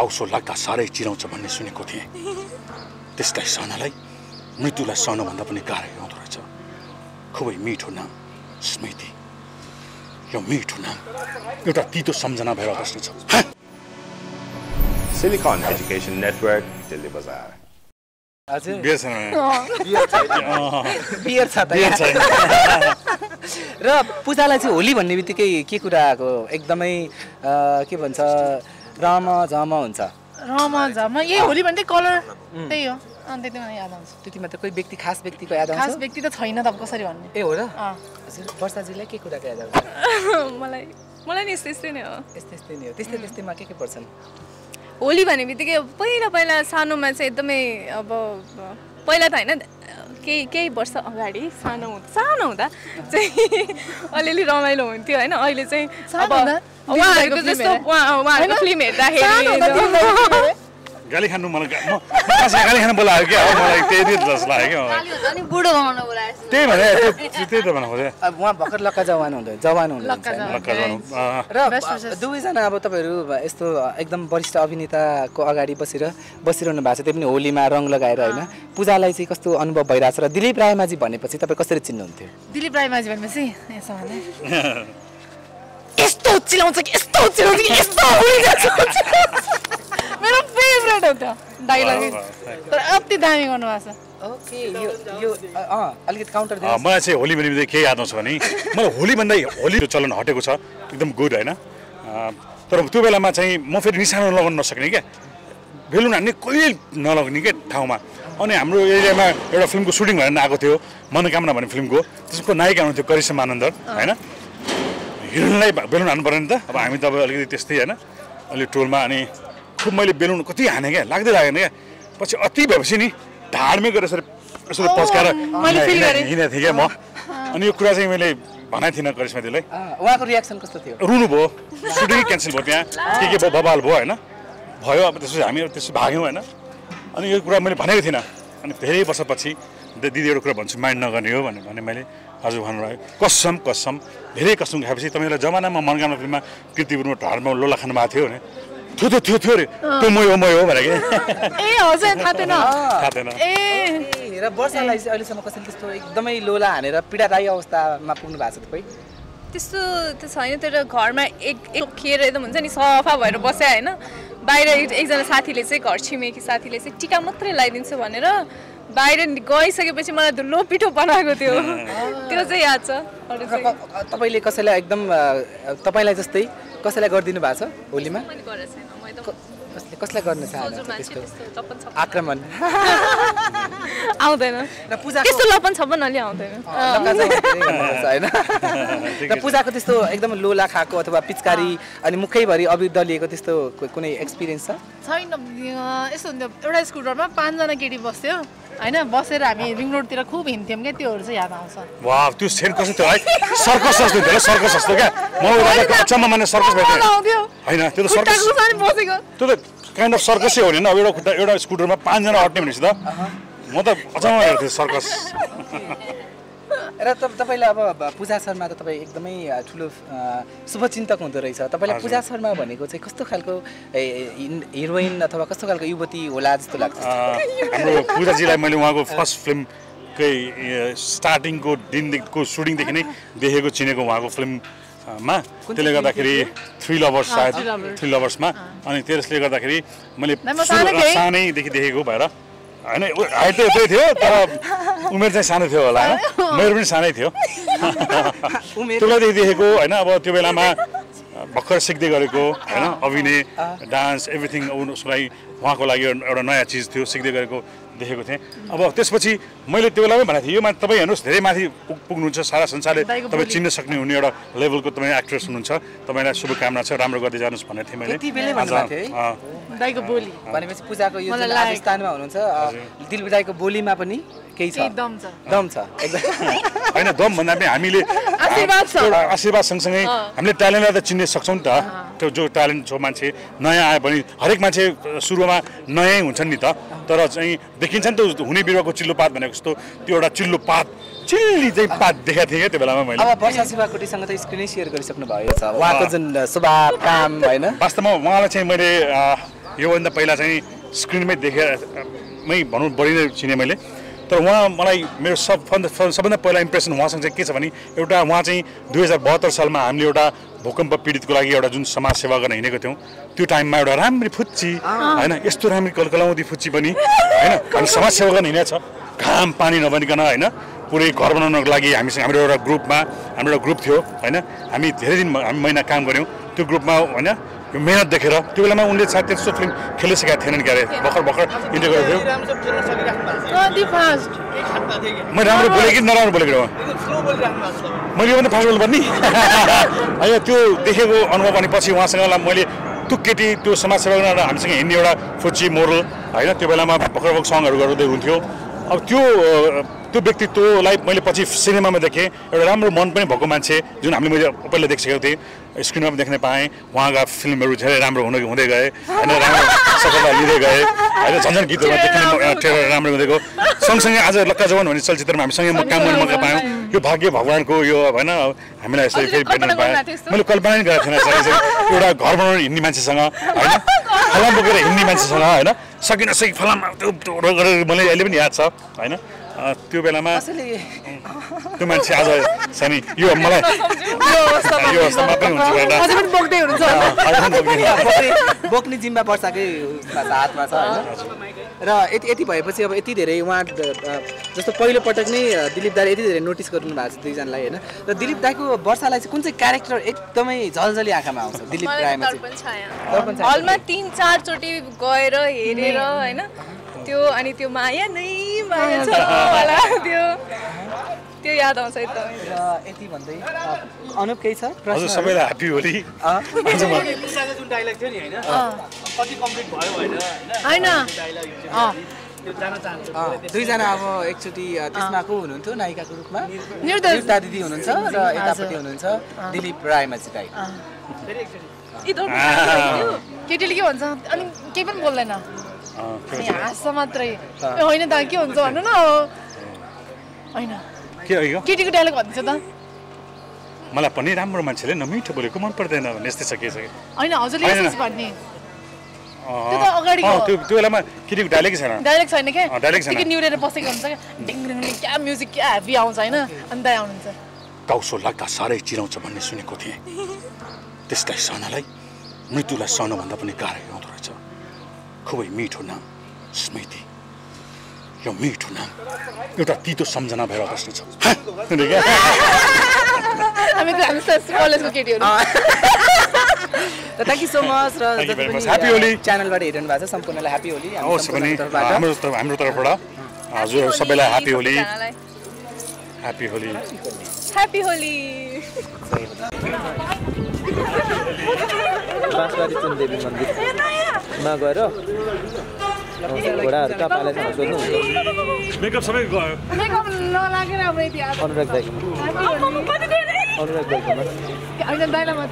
टाउसो लाग्दा साह्रै चिराउँछ भन्ने सुनेको थिएँ। त्यसलाई सहनलाई मृत्युलाई सहनुभन्दा पनि गाह्रै हुँदो रहेछ। खुबै मिठो नाम स्मृति। यो मिठो नाम एउटा तितो सम्झना भएर बस्नेछ। छ त। बियर यहाँ। छैन। र पूजालाई चाहिँ होली भन्ने बित्तिकै के कुराको एकदमै के भन्छ रम झम हुन्छ। रमा झमा यही होली भन्दै कलर त्यही हो। अनि त्यति मलाई याद आउँछ। त्यति मात्र कोही व्यक्ति खास व्यक्तिको याद खास आउँछ व्यक्ति त छैन त कसरी भन्ने? ए हो र? वर्षाजीलाई के कुराको याद आउँछ? मलाई मलाई नि यस्तै यस्तै नै हो। यस्तै यस्तै नै हो। त्यस्तै त्यस्तैमा के के पर्छन्? होली भन्ने बित्तिकै पहिला पहिला सानोमा चाहिँ एकदमै अब पहिला त होइन केही केही वर्ष अगाडि सानो सानो हुँदा चाहिँ अलिअलि रमाइलो हुन्थ्यो होइन। अहिले चाहिँ अब? उहाँहरूको जस्तो उहाँहरूको फिल्म हेर्दाखेरि गाली खानु मलाई गाली खानु बोलायो क्या हो मलाई त्यही नै जस्तो लाग्यो क्या त्यही भने त्यो- त्यही त भन्नु खोजेँ अब उहाँ भर्खर लक्का जवान हुँदै जवान हुनुहुन्छ र. दुवैजना अब तपाईँहरू यस्तो एकदम वरिष्ठ अभिनेताको अगाडि बसेर बसिरहनु भएको छ त्यो पनि होलीमा रङ लगाएर होइन। पूजालाई चाहिँ कस्तो अनुभव भइरहेछ र दिलीप रायमाझी भनेपछि तपाईँ कसरी चिन्नुहुन्थ्यो? दिलीप राई माझी भनेपछि यस्तो चिलाउँछ कि यस्तो चिलाउँछ कि यस्तो। मेरो फेभरेट हो त्यो डाइलग तर अति दामी गर्नुभएको छ. ओके यो यो अँ अलिकति काउन्टर अँ, मलाई चाहिँ होली भने के याद आउँछ भने मलाई होली भन्दा होली चलन हटेको छ एकदम गुड होइन। अँ, तर त्यो बेलामा चाहिँ म फेरि निशाना लगाउन नसक्ने क्या। बेलुन हान्ने कहिले नलग्ने क्या ठाउँमा। अनि हाम्रो एरियामा एउटा फिल्मको सुटिङ भएर आएको थियो मनोकामना भन्ने फिल्मको। त्यसको नायिका हुनुहुन्थ्यो करिश्मा आनन्द होइन? हिरोइनलाई बेलुन हान्नु पऱ्यो नि त। अब हामी त अब अलिकति त्यस्तै होइन। अलिक टोलमा अनि खुब मैले बेलुन कति हाने क्या? लाग्दै लागेन क्या? पछि अति भएपछि नि ढाडमै गएर यसरी यसरी पस्काएर मैले feel गरेँ। हिँडेको थिएँ क्या म। अनि यो कुरा चाहिँ मैले भनेको थिइनँ करिश्मा दिदीलाई उहाँको रियाक्सन कस्तो थियो? रुनु भयो। सुटिङ क्यान्सल भयो त्यहाँ। के के भयो बबाल भयो होइन? भयो अब त्यसपछि हामी त्यसो भाग्यौँ होइन? अनि यो कुरा मैले भनेको थिइनँ। अनि धेरै वर्षपछि दिदी एउटा कुरा भन्छु माइन्ड नगर्ने हो भने भने मैले हजुर भन्नुभयो कसम कसम धेरै कसम खाएपछि तपाईँलाई जमानामा मनगामा फिल्ममा कृतिपुरमा ढाडमा लोला खानु भएको थियो भने थियो थियो थियो थियो अरे त्यो मै हो मै हो भने कि? ए हजुर थाहा थिएन। थाहा थिएन। ए। र वर्षालाई चाहिँ अहिलेसम्म कसैले त्यस्तो एकदमै लोला हानेर पीडादायी अवस्थामा पुग्नु भएको छ तपाईँ त्यस्तो त छैन तर घरमा एक एक खेर एकदम हुन्छ नि सफा भएर बस्यो होइन। बाहिर एक- एकजना साथीले चाहिँ घर छिमेकी साथीले चाहिँ टिका मात्रै लगाइदिन्छु भनेर बाहिर गइसकेपछि मलाई धुलो पिठो बनाएको थियो। त्यो चाहिँ याद छ। तपाईँले कसैलाई एकदम तपाईँलाई जस्तै कसैलाई गरिदिनु भएको छ होलीमा? कसलाई गर्न छप्पन आक्रमण? आउँदैन। र पूजाको त्यस्तो लपन छप्पन अलि आउँदैन। होइन? र पूजाको त्यस्तो एकदम लोला खाएको अथवा पिचकारी अनि मुखैभरि अबिर दलिएको त्यस्तो कुनै एक्सपिरियन्स छ? छैन यस्तो हुन्थ्यो एउटा स्कुटरमा पाँचजना केटी बस्थ्यो होइन? बसेर हामी रिङ रोडतिर खुब हिँड्थ्यौँ क्या त्योहरू चाहिँ याद आउँछ। वा त्यो सेन कस्तो थियो है? सर्कस जस्तो थियो है? सर्कस जस्तो क्या? म अचम्म माने सर्कस आउँथ्यो। होइन त्यो त सर्कस त्यो त काइन्ड अफ सर्कसै हो नि होइन? अब एउटा खुट्टा एउटा स्कुटरमा पाँचजना अट्ने भनेपछि त म त अचम्म हेर्थेँ सर्कस। र त तपाईँलाई अब पूजा शर्मा त तपाईँ एकदमै ठुलो शुभचिन्तक हुँदो रहेछ। तपाईँलाई। पूजा शर्मा भनेको चाहिँ कस्तो खालको हिरोइन अथवा कस्तो खालको युवती होला जस्तो लाग्छ? हाम्रो पूजाजीलाई मैले उहाँको फर्स्ट फिल्मकै स्टार्टिङको दिनदेखिको सुटिङदेखि नै देखेको चिनेको उहाँको फिल्ममा त्यसले गर्दाखेरि थ्री लभर्स सायद थ्री लभर्समा अनि त्यसले गर्दाखेरि मैले म। सानैदेखि देखेको भएर होइन हाइट त यतै थियो तर उमेर चाहिँ सानो थियो होला होइन? मेरो पनि सानै थियो। त्यो बेलादेखि देखेको होइन? अब त्यो बेलामा भर्खर सिक्दै गरेको होइन? अभिनय डान्स एभ्रिथिङ उसलाई उहाँको लागि एउटा नयाँ चिज थियो सिक्दै गरेको। देखेको थिएँ। अब त्यसपछि मैले त्यो बेलामै भनेको थिएँ यो मा तपाईँ हेर्नुहोस् धेरै माथि पुग पुग्नुहुन्छ सारा संसारले तपाईँ। चिन्न सक्ने हुने एउटा लेभलको तपाईँ एक्ट्रेस हुनुहुन्छ। तपाईँलाई शुभकामना छ राम्रो गर्दै जानुहोस् भनेको थिएँ मैले। त्यति बेलै आज, भन्नुभएको थियो है? अँ, दाइको बोली भनेपछि पूजाको। आदिस्थानमा हुनुहुन्छ दिलबिदाईको बोलीमा पनि केही छ। दम छ। दम छ। एकदम। होइन दम भन्दा पनि हामीले आशीर्वाद छ। एउटा आशीर्वाद सँगसँगै हामीले ट्यालेन्टलाई त चिन्ने सक्छौँ नि त। त्यो जो ट्यालेन्ट जो मान्छे नयाँ आयो भने हरेक मान्छे सुरुमा नयाँ हुन्छन् नि त। तर चाहिँ देखिन्छ नि त हुने बिरुवाको चिल्लो पात भनेको जस्तो त्यो एउटा चिल्लो पात चिल्ली चाहिँ पात देखाएको थिएँ क्या त्यो बेलामा मैले। अब वर्षा शिवाकोटीसँग त स्क्रिनै सेयर गरिसक्नु भयो छ। उहाँको जुन स्वभाव काम होइन। वास्तवमा उहाँलाई चाहिँ मैले योभन्दा पहिला चाहिँ स्क्रिनमै देखेर मै भनौँ बढी नै चिने मैले। तर उहाँ मलाई मेरो सबभन्दा सबभन्दा पहिला इम्प्रेसन उहाँसँग चाहिँ के छ भने एउटा उहाँ चाहिँ दुई हजार बहत्तर सालमा हामीले एउटा भूकम्प पीडितको लागि एउटा जुन समाज सेवा गर्न हिँडेको थियौँ त्यो टाइममा एउटा राम्री फुच्ची होइन यस्तो राम्री कलकलाउँदी फुच्ची पनि होइन हामी समाज सेवा गर्न हिँडेको छ घाम पानी नबनिकन होइन पुरै घर बनाउनको लागि हामीसँग हाम्रो एउटा ग्रुपमा हाम्रो एउटा ग्रुप थियो होइन हामी धेरै दिन हामी महिना काम गऱ्यौँ। त्यो ग्रुपमा होइन मेहनत देखेर त्यो बेलामा उनले सायद त्यस्तो फिल्म खेलै सकेका थिएनन् क्यारे। भर्खर भर्खर इन्डिया गएको थियो। मैले राम्रो बोलेँ कि नराम्रो बोलेको मैले यो फास्ट बोल भन्ने होइन त्यो देखेको अनुभव अनि पछि उहाँसँग मैले त्यो केटी त्यो समाजसेवा हामीसँग हिँड्ने एउटा फुच्ची मोरल होइन त्यो बेलामा भर्खर भर्खर सङहरू गर्दै हुन्थ्यो। अब त्यो त्यो व्यक्तित्वलाई मैले पछि सिनेमामा देखेँ एउटा राम्रो मन पनि भएको मान्छे जुन हामीले मैले पहिला देखिसकेको थिएँ स्क्रिनमा पनि देख्न पाएँ उहाँका फिल्महरू धेरै राम्रो हुँदै हुँदै गए होइन राम्रो सफलता लिँदै गए होइन झन् झन् गीतहरूमा देख्ने राम्रो हुँदै गयो सँगसँगै आज लक्का जवान भन्ने चलचित्रमा हामी सँगै म काम गर्ने मौका पायौँ यो भाग्य भगवान्को यो होइन हामीलाई यसरी फेरि भेट्न पाएँ मैले कल्पना पनि गरेको थिएन एउटा घर बनाउन हिँड्ने मान्छेसँग होइन फलाम बोकेर हिँड्ने मान्छेसँग होइन सकि नसकि फलाम त्यो गरेर मलाई अहिले पनि याद छ होइन त्यो बेलामा त्यो मान्छे आज छ नि यो मलाई यो अवस्थामा पनि हुन्छ। बोक्ने जिम्मा वर्षाकै हातमा छ होइन। र यति यति भएपछि अब यति धेरै उहाँ जस्तो पहिलो पटक नै दिलीप दाले यति धेरै नोटिस गर्नु भएको छ दुईजनालाई होइन। र दिलीप दाईको वर्षालाई चाहिँ कुन चाहिँ क्यारेक्टर एकदमै झलझली आँखामा आउँछ? दिलीप राईमा छाया। हलमा तिन चारचोटि गएर हेरेर होइन। त्यो अनि त्यो माया नै माया छ होला। त्यो त्यो याद आउँछ एकदमै र यति भन्दै अनुप केही छ? हजुर सबैलाई ह्याप्पी होली। अ, जुन डाइलग थियो नि होइन? कति कम्प्लिट भयो होइन? होइन। अँ। त्यो जान चाहन्छु। अ, दुईजना अब एकचोटि त्यसमा को हुनुहुन्थ्यो नायिकाको रूपमा। निरुता दिदी हुनुहुन्छ र यतापट्टि हुनुहुन्छ दिलीप रायमा चाहिँ दाई यी दर्पण छाया थियो। केटीले के भन्छ? अनि केही पनि बोल्दैन। अनि? हाँस्छ मात्रै होइन त के हुन्छ भन्नु न होइन हो केटीको डायलग भनिदिन्छ त मलाई पनि राम्रो मान्छेले नमिठो बोलेको मन पर्दैन भन्ने यस्तै छ के छ होइन हजुरले होइन। यसो भन्ने अँ, त्यो त अगाडिको अँ, हो। त्यो त्यो बेलामा केटीको डाइलेक्टै छैन डाइरेक्ट छैन क्या अँ, direct छैन। यत्तिकै निहुरेर बसेको हुन्छ क्या डिङडिङले क्या म्युजिक क्या हेभी आउँछ होइन अनि दाइ आउनुहुन्छ टाउसो लाग्दा साह्रै चिराउँछ भन्ने सुनेको थिएँ त्यसलाई सहनलाई मृत्युलाई सहनुभन्दा पनि गाह्रै रहेछ खुबै मिठो नाम। स्मृति। यो मिठो नाम। एउटा तितो सम्झना भएर बस्नेछ। हाँ, सुने क्या? हामी त हामी त कलेजको केटीहरू। थ्याङ्क यू सो मच र. च्यानलबाट भएको छ सम्पूर्णलाई ह्याप्पी होली तर्फबाट। हाम्रो त- हाम्रो तर्फबाट। हजुर सबैलाई happy Holi happy Holi happy Holi Bansbari Chundevi मन्दिरमा गएर घोडाहरू कहाँ पालेको छ सोध्नु मेकअप सबै गयो। मेकअप नलागेर अब यति अब अनुराग दाईको अनुराग दाईकोमा।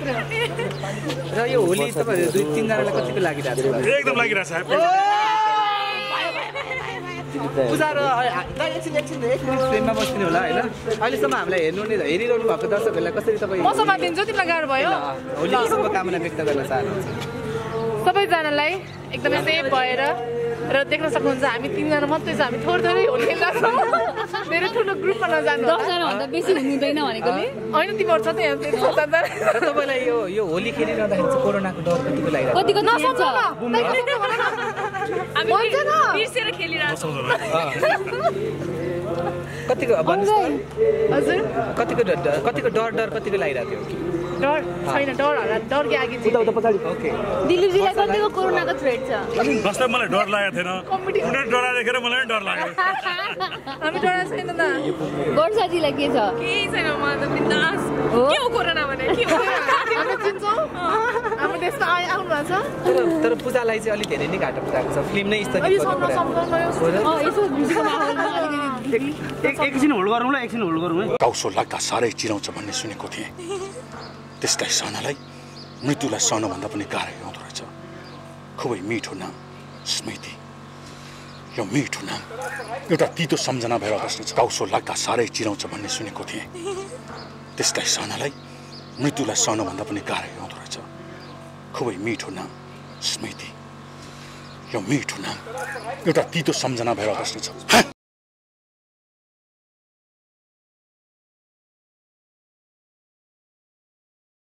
र यो होली तपाईँहरू दुई तिनजनालाई कतिको लागिरहेको छ? एकदम लागिरहेछ ह्याप्पी दिलीप दाई पूजा र अ, दाइ एकछिन एकछिन एक मिनट फ्रेममा बस्दिनु होला होइन अहिलेसम्म हामीलाई हेर्नु नै हेरिरहनु भएको दर्शकहरूलाई कसरी तपाईँ म समातिदिन्छु तिमीलाई गाह्रो भयो अ, होलीको शुभकामना व्यक्त गर्न चाहनुहुन्छ सबैजनालाई एकदमै सेफ भएर र देख्न सक्नुहुन्छ हामी तिनजना मात्रै छ हामी थोरै थोरै छौँ धेरै ठुलो ग्रुपमा नजानु बेसी भनेकोले होइन तिमीहरू छ तपाईँलाई यो यो होली खेलिरहँदाखेरि चाहिँ कोरोनाको डर कतिको कतिको। बिर्सेर खेलिरहेको कतिको भन्नुहोस् त हजुर कतिको कतिको डर डर कतिको लागिरहेको थियो डर छैन डर होला डर कि आगे उता उता पछाडि। ओके दिलीपजीलाई कतिको कोरोनाको थ्रेट छ? वास्तव मलाई डर लागेको थिएन. उनीहरू डरा देखेर मलाई पनि डर लाग्यो। हामी डरा छैन त। वर्षाजीलाई के छ? केही छैन मलाई त बिन्दास। हो? के हो कोरोना भने? के हो हामी चिन्छौँ। हाम्रो देशमा आइ आउनु भएको छ। तर तर पूजालाई चाहिँ अलिक धेरै नै घाटा पुऱ्याएको छ। फिल्म नै स्थगित गर्नु एकछिन होल्ड गरौँ ल एकछिन होल्ड गरौँ है। टाउसो लाग्दा साह्रै चिराउँछ भन्ने सुनेको थिएँ। त्यसलाई सहनलाई मृत्युलाई सहनुभन्दा पनि गाह्रै हुँदो रहेछ। खुबै मिठो नाम स्मृति। यो मिठो नाम एउटा तितो सम्झना भएर बस्नेछ टाउसो लाग्दा साह्रै चिराउँछ भन्ने सुनेको थिएँ। त्यसलाई सहनलाई मृत्युलाई सहनुभन्दा पनि गाह्रै हुँदो रहेछ। खुबै मिठो नाम स्मृति। यो मिठो नाम एउटा तितो सम्झना भएर बस्नेछ